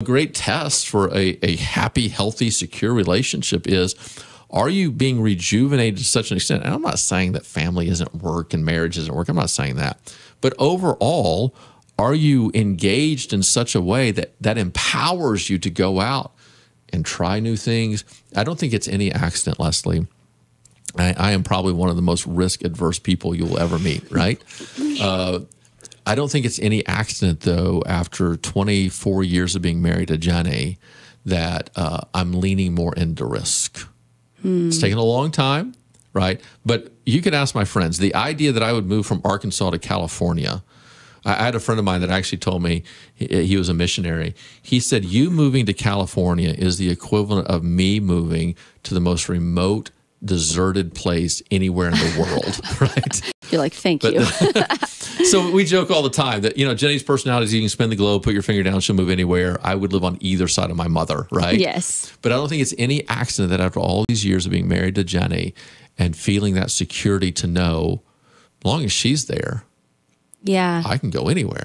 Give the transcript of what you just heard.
A great test for a, a happy, healthy, secure relationship is are you being rejuvenated to such an extent? And I'm not saying that family isn't work and marriage isn't work. I'm not saying that. But overall, are you engaged in such a way that that empowers you to go out and try new things? I don't think it's any accident, Leslie. I, I am probably one of the most risk adverse people you'll ever meet, right? Uh, I don't think it's any accident, though, after 24 years of being married to Jenny, that uh, I'm leaning more into risk. It's taken a long time, right? But you can ask my friends the idea that I would move from Arkansas to California. I I had a friend of mine that actually told me he, he was a missionary. He said, You moving to California is the equivalent of me moving to the most remote, deserted place anywhere in the world, right? You're like, thank you. so we joke all the time that you know Jenny's personality is you can spin the globe, put your finger down, she'll move anywhere. I would live on either side of my mother, right? yes. But I don't think it's any accident that after all these years of being married to Jenny and feeling that security to know, as long as she's there, Yeah. I can go anywhere.